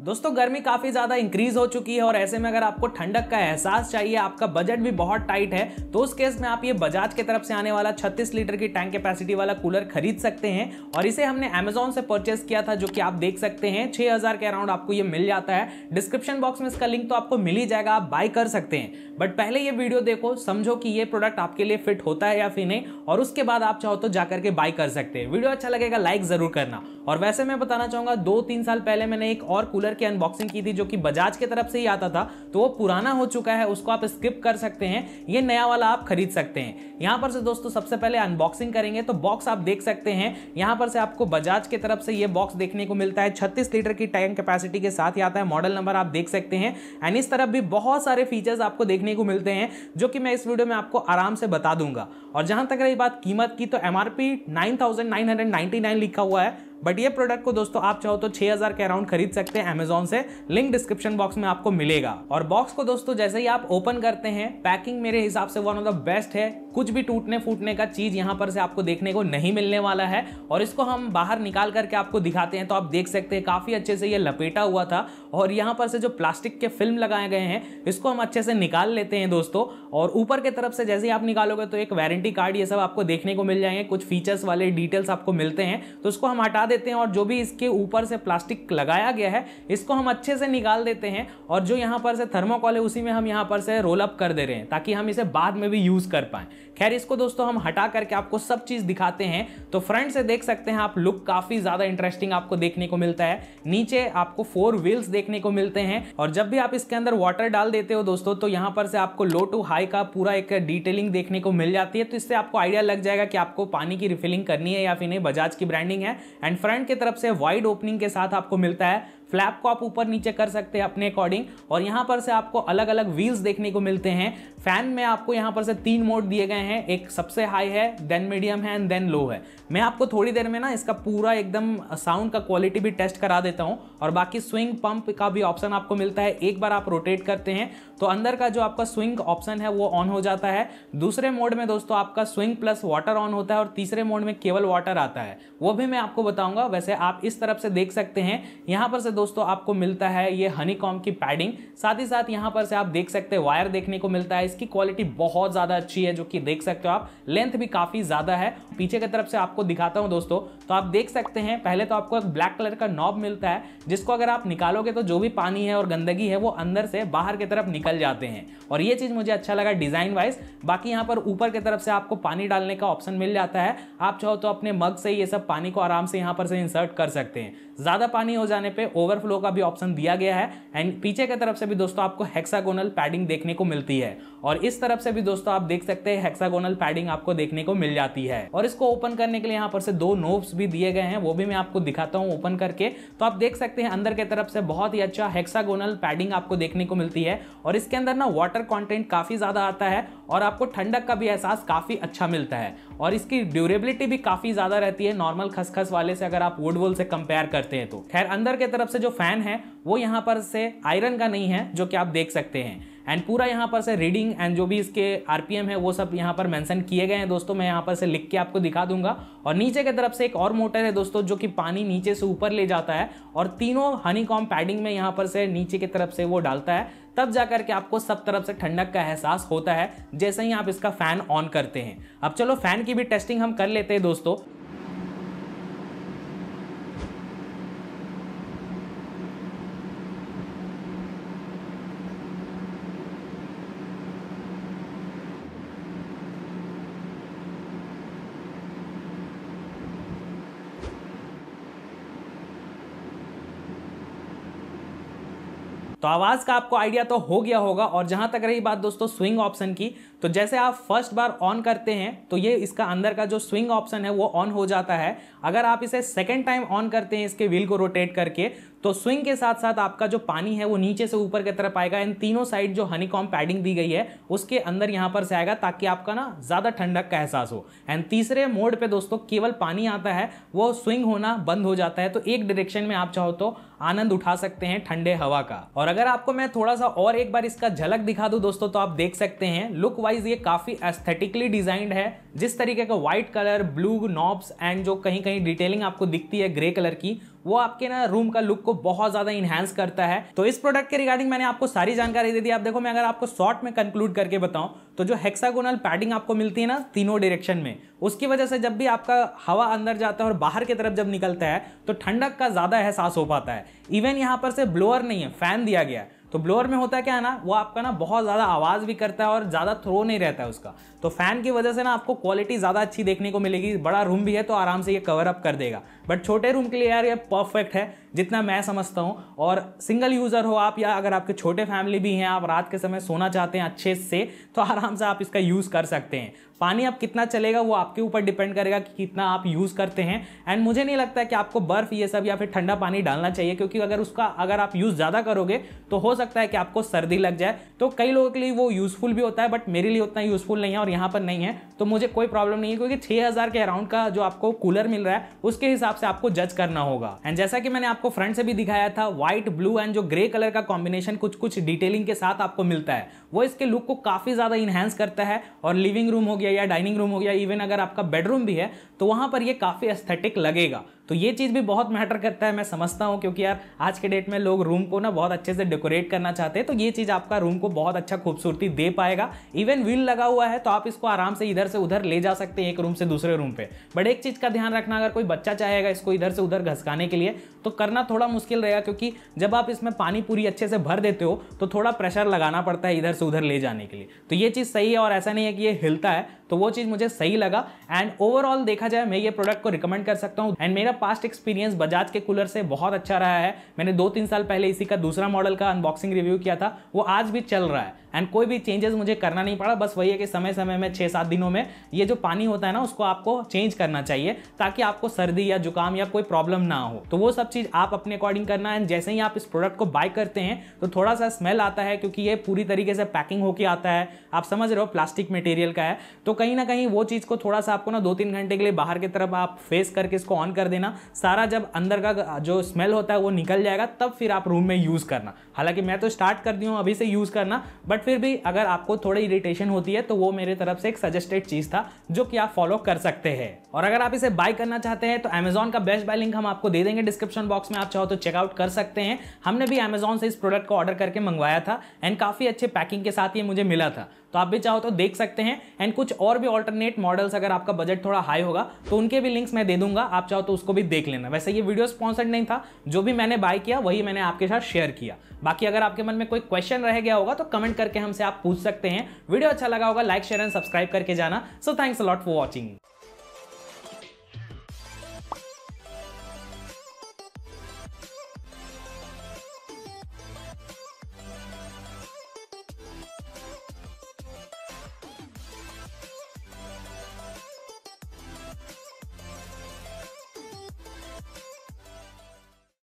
दोस्तों, गर्मी काफ़ी ज़्यादा इंक्रीज हो चुकी है और ऐसे में अगर आपको ठंडक का एहसास चाहिए, आपका बजट भी बहुत टाइट है तो उस केस में आप ये बजाज की तरफ़ से आने वाला 36 लीटर की टैंक कैपेसिटी वाला कूलर खरीद सकते हैं और इसे हमने अमेजोन से परचेस किया था, जो कि आप देख सकते हैं, छह हज़ार के अराउंड आपको ये मिल जाता है। डिस्क्रिप्शन बॉक्स में इसका लिंक तो आपको मिल ही जाएगा, आप बाय कर सकते हैं। बट पहले ये वीडियो देखो, समझो कि ये प्रोडक्ट आपके लिए फिट होता है या फिर नहीं, और उसके बाद आप चाहो तो जाकर के बाय कर सकते हैं। वीडियो अच्छा लगेगा लाइक ज़रूर करना। और वैसे मैं बताना चाहूँगा दो तीन साल पहले मैंने एक और कूलर की अनबॉक्सिंग की थी, जो कि बजाज की तरफ़ से ही आता था तो वो पुराना हो चुका है, उसको आप स्किप कर सकते हैं। ये नया वाला आप खरीद सकते हैं। यहाँ पर से दोस्तों, सबसे पहले अनबॉक्सिंग करेंगे तो बॉक्स आप देख सकते हैं। यहाँ पर से आपको बजाज की तरफ़ से ये बॉक्स देखने को मिलता है। छत्तीस लीटर की टैंक कैपेसिटी के साथ ही आता है। मॉडल नंबर आप देख सकते हैं। एंड इस तरफ़ भी बहुत सारे फीचर्स आपको देखने को मिलते हैं, जो कि मैं इस वीडियो में आपको आराम से बता दूँगा। और जहाँ तक रही बात कीमत की तो एमआरपी 9999 लिखा हुआ है। बट ये प्रोडक्ट को दोस्तों, आप चाहो तो 6000 के अराउंड खरीद सकते हैं अमेजोन से। लिंक डिस्क्रिप्शन बॉक्स में आपको मिलेगा। और बॉक्स को दोस्तों, जैसे ही आप ओपन करते हैं पैकिंग मेरे हिसाब से वन ऑफ़ द बेस्ट है। कुछ भी टूटने फूटने का चीज़ यहाँ पर से आपको देखने को नहीं मिलने वाला है। और इसको हम बाहर निकाल करके आपको दिखाते हैं तो आप देख सकते हैं, काफ़ी अच्छे से ये लपेटा हुआ था। और यहाँ पर से जो प्लास्टिक के फ़िल्म लगाए गए हैं, इसको हम अच्छे से निकाल लेते हैं दोस्तों। और ऊपर की तरफ़ से जैसे ही आप निकालोगे तो एक वारंटी कार्ड ये सब आपको देखने को मिल जाएँगे। कुछ फीचर्स वाले डिटेल्स आपको मिलते हैं। तो उसको हम हटा देते हैं और जो भी इसके ऊपर से प्लास्टिक लगाया गया है, इसको हम अच्छे से निकाल देते हैं और जो यहाँ पर से थर्मोकॉल है, उसी में हम यहाँ पर से रोल अप कर दे रहे हैं ताकि हम इसे बाद में भी यूज़ कर पाए। खैर, इसको दोस्तों हम हटा करके आपको सब चीज़ दिखाते हैं। तो फ्रंट से देख सकते हैं आप लुक काफ़ी ज़्यादा इंटरेस्टिंग आपको देखने को मिलता है। नीचे आपको फोर व्हील्स देखने को मिलते हैं और जब भी आप इसके अंदर वाटर डाल देते हो दोस्तों तो यहाँ पर से आपको लो टू हाई का पूरा एक डिटेलिंग देखने को मिल जाती है। तो इससे आपको आइडिया लग जाएगा कि आपको पानी की रिफिलिंग करनी है या फिर नहीं, बजाज की ब्रांडिंग है। एंड फ्रंट की तरफ़ से वाइड ओपनिंग के साथ आपको मिलता है। फ्लैप को आप ऊपर नीचे कर सकते हैं अपने अकॉर्डिंग और यहाँ पर से आपको अलग अलग व्हील्स देखने को मिलते हैं. फ़ैन में आपको यहाँ पर से तीन मोड दिए गए हैं. एक सबसे हाई है देन मीडियम है एंड देन लो है. मैं आपको थोड़ी देर में ना इसका पूरा एकदम साउंड का क्वालिटी भी टेस्ट करा देता हूँ. और बाकी स्विंग पंप का भी ऑप्शन आपको मिलता है. एक बार आप रोटेट करते हैं तो अंदर का जो आपका स्विंग ऑप्शन है, वो ऑन हो जाता है. दूसरे मोड में दोस्तों आपका स्विंग प्लस वाटर ऑन होता है और तीसरे मोड में केवल वाटर आता है. वो भी मैं आपको बताऊँगा. वैसे आप इस तरफ़ से देख सकते हैं. यहाँ पर से दोस्तों, आपको मिलता है ये हनी की पैडिंग साथ ही साथ यहाँ पर से आप देख सकते हैं वायर देखने को मिलता है। इसकी क्वालिटी बहुत ज़्यादा अच्छी है, जो कि देख सकते हो आप। लेंथ भी काफ़ी ज़्यादा है। पीछे की तरफ़ से आपको दिखाता हूँ दोस्तों। तो आप देख सकते हैं, पहले तो आपको एक ब्लैक कलर का नॉब मिलता है, जिसको अगर आप निकालोगे तो जो भी पानी है और गंदगी है, वो अंदर से बाहर की तरफ़ निकल जाते हैं। और ये चीज़ मुझे अच्छा लगा डिज़ाइन वाइज बाकी यहाँ पर ऊपर की तरफ़ से आपको पानी डालने का ऑप्शन मिल जाता है। आप चाहो तो अपने मग से ये सब पानी को आराम से यहाँ पर से इंसर्ट कर सकते हैं। ज़्यादा पानी हो जाने पे ओवरफ्लो का भी ऑप्शन दिया गया है। एंड पीछे की तरफ़ से भी दोस्तों आपको हेक्सागोनल पैडिंग देखने को मिलती है। और इस तरफ़ से भी दोस्तों आप देख सकते हैं हेक्सागोनल पैडिंग आपको देखने को मिल जाती है। और इसको ओपन करने के लिए यहाँ पर से दो नोब्स भी दिए गए हैं, वो भी मैं आपको दिखाता हूँ ओपन करके। तो आप देख सकते हैं अंदर की तरफ़ से बहुत ही अच्छा हेक्सागोनल पैडिंग आपको देखने को मिलती है। और इसके अंदर ना वाटर कॉन्टेंट काफ़ी ज़्यादा आता है और आपको ठंडक का भी एहसास काफ़ी अच्छा मिलता है। और इसकी ड्यूरेबिलिटी भी काफ़ी ज़्यादा रहती है नॉर्मल खसखस वाले से अगर आप वुडवोल से कंपेयर करते हैं तो। खैर, अंदर के तरफ़ से जो फ़ैन है, वो यहाँ पर से आयरन का नहीं है, जो कि आप देख सकते हैं। एंड पूरा यहाँ पर से रीडिंग एंड जो भी इसके आरपीएम है, वो सब यहाँ पर मेंशन किए गए हैं दोस्तों। मैं यहाँ पर से लिख के आपको दिखा दूँगा। और नीचे की तरफ़ से एक और मोटर है दोस्तों, जो कि पानी नीचे से ऊपर ले जाता है। और तीनों हनी कॉम पैडिंग में यहाँ पर से नीचे की तरफ़ से वो डालता है। तब जाकर के आपको सब तरफ़ से ठंडक का एहसास होता है, जैसे ही आप इसका फ़ैन ऑन करते हैं। अब चलो फ़ैन की भी टेस्टिंग हम कर लेते हैं दोस्तों। तो आवाज़ का आपको आइडिया तो हो गया होगा। और जहाँ तक रही बात दोस्तों स्विंग ऑप्शन की तो जैसे आप फ़र्स्ट बार ऑन करते हैं तो ये इसका अंदर का जो स्विंग ऑप्शन है, वो ऑन हो जाता है। अगर आप इसे सेकेंड टाइम ऑन करते हैं, इसके व्हील को रोटेट करके तो स्विंग के साथ साथ आपका जो पानी है, वो नीचे से ऊपर की तरफ़ आएगा। इन तीनों साइड जो हनीकॉम पैडिंग दी गई है, उसके अंदर यहाँ पर से आएगा, ताकि आपका ना ज़्यादा ठंडक का एहसास हो। एंड तीसरे मोड पे दोस्तों, केवल पानी आता है, वो स्विंग होना बंद हो जाता है। तो एक डायरेक्शन में आप चाहो तो आनंद उठा सकते हैं ठंडे हवा का। और अगर आपको मैं थोड़ा सा और एक बार इसका झलक दिखा दूँ दोस्तों तो आप देख सकते हैं लुक वाइज ये काफ़ी एस्थेटिकली डिजाइंड है। जिस तरीके का white colour blue knobs and जो कहीं कहीं डिटेलिंग आपको दिखती है ग्रे कलर की, वो आपके ना रूम का लुक को बहुत ज़्यादा इंहेंस करता है। तो इस प्रोडक्ट के रिगार्डिंग मैंने आपको सारी जानकारी दे दी। आप देखो, मैं अगर आपको शॉर्ट में कंक्लूड करके बताऊँ तो जो हेक्सागोनल पैडिंग आपको मिलती है ना तीनों डायरेक्शन में, उसकी वजह से जब भी आपका हवा अंदर जाता है और बाहर की तरफ़ जब निकलता है तो ठंडक का ज़्यादा एहसास हो पाता है। इवन यहाँ पर से ब्लोअर नहीं है फ़ैन दिया गया है। तो ब्लोअर में होता है क्या है ना, वो आपका ना बहुत ज़्यादा आवाज़ भी करता है और ज़्यादा थ्रो नहीं रहता है उसका। तो फ़ैन की वजह से ना आपको क्वालिटी ज़्यादा अच्छी देखने को मिलेगी, बड़ा रूम भी है तो आराम से ये कवर अप कर देगा। बट छोटे रूम के लिए यार ये परफेक्ट है। जितना मैं समझता हूँ। और सिंगल यूज़र हो आप या अगर आपके छोटे फैमिली भी हैं, आप रात के समय सोना चाहते हैं अच्छे से तो आराम से आप इसका यूज़ कर सकते हैं। पानी आप कितना चलेगा वो आपके ऊपर डिपेंड करेगा कि कितना आप यूज़ करते हैं। एंड मुझे नहीं लगता कि आपको बर्फ़ ये सब या फिर ठंडा पानी डालना चाहिए, क्योंकि अगर उसका, अगर आप यूज़ ज़्यादा करोगे तो हो सकता है कि आपको सर्दी लग जाए। तो कई लोगों के लिए वो यूज़फुल भी होता है बट मेरे लिए उतना यूज़फुल नहीं है और यहाँ पर नहीं है। तो मुझे कोई प्रॉब्लम नहीं है, क्योंकि छः हज़ार के अराउंड का जो आपको कूलर मिल रहा है, उसके हिसाब से आपको जज करना होगा। एंड जैसा कि मैंने आपको फ्रंट से भी दिखाया था व्हाइट ब्लू एंड जो ग्रे कलर का कॉम्बिनेशन कुछ कुछ डिटेलिंग के साथ आपको मिलता है। वो इसके लुक को काफ़ी ज़्यादा इन्हेंस करता है और लिविंग रूम हो गया या डाइनिंग रूम हो गया इवन अगर आपका बेडरूम भी है तो वहाँ पर ये काफ़ी एस्थेटिक लगेगा। तो ये चीज़ भी बहुत मैटर करता है, मैं समझता हूँ, क्योंकि यार, आज के डेट में लोग रूम को ना बहुत अच्छे से डेकोरेट करना चाहते हैं तो ये चीज़ आपका रूम को बहुत अच्छा खूबसूरती दे पाएगा। इवन व्हील लगा हुआ है तो आप इसको आराम से इधर से उधर ले जा सकते हैं एक रूम से दूसरे रूम पे। बट एक चीज़ का ध्यान रखना, अगर कोई बच्चा चाहेगा इसको इधर से उधर घसकाने के लिए तो करना थोड़ा मुश्किल रहेगा, क्योंकि जब आप इसमें पानी पूरी अच्छे से भर देते हो तो थोड़ा प्रेशर लगाना पड़ता है इधर से उधर ले जाने के लिए। तो ये चीज़ सही है और ऐसा नहीं है कि ये हिलता है तो वो चीज़ मुझे सही लगा। एंड ओवरऑल देखा जाए, मैं ये प्रोडक्ट को रिकमेंड कर सकता हूँ। एंड मेरा पास्ट एक्सपीरियंस बजाज के कूलर से बहुत अच्छा रहा है। मैंने दो तीन साल पहले इसी का दूसरा मॉडल का अनबॉक्सिंग रिव्यू किया था। वो आज भी चल रहा है। एंड कोई भी चेंजेस मुझे करना नहीं पड़ा, बस वही है कि समय समय में छः सात दिनों में ये जो पानी होता है ना, उसको आपको चेंज करना चाहिए, ताकि आपको सर्दी या जुकाम या कोई प्रॉब्लम ना हो। तो वो सब चीज़ आप अपने अकॉर्डिंग करना एंड जैसे ही आप इस प्रोडक्ट को बाय करते हैं तो थोड़ा सा स्मेल आता है, क्योंकि ये पूरी तरीके से पैकिंग होकर आता है। आप समझ रहे हो प्लास्टिक मटेरियल का है। तो कहीं ना कहीं वो चीज़ को थोड़ा सा आपको ना दो तीन घंटे के लिए बाहर की तरफ़ आप फेस करके इसको ऑन कर देना। सारा जब अंदर का जो स्मेल होता है, वो निकल जाएगा, तब फिर आप रूम में यूज़ करना। हालाँकि मैं तो स्टार्ट कर दी हूँ, अभी से यूज़ करना बट फिर भी अगर आपको थोड़ी इरिटेशन होती है तो वो मेरे तरफ़ से एक सजेस्टेड चीज़ था, जो कि आप फॉलो कर सकते हैं। और अगर आप इसे बाय करना चाहते हैं तो अमेजोन का बेस्ट बाय लिंक हम आपको दे देंगे डिस्क्रिप्शन बॉक्स में, आप चाहो तो चेकआउट कर सकते हैं। हमने भी अमेजोन से इस प्रोडक्ट को ऑर्डर करके मंगवाया था एंड काफ़ी अच्छे पैकिंग के साथ ये मुझे मिला था। तो आप भी चाहो तो देख सकते हैं एंड कुछ और भी ऑल्टरनेट मॉडल्स अगर आपका बजट थोड़ा हाई होगा तो उनके भी लिंक्स मैं दे दूँगा, आप चाहो तो उसको भी देख लेना। वैसे ये वीडियो स्पॉन्सर्ड नहीं था, जो भी मैंने बाय किया, वही मैंने आपके साथ शेयर किया। बाकी अगर आपके मन में कोई क्वेश्चन रह गया होगा तो कमेंट करके हमसे आप पूछ सकते हैं। वीडियो अच्छा लगा होगा लाइक शेयर एंड सब्सक्राइब करके जाना। So thanks lot for watching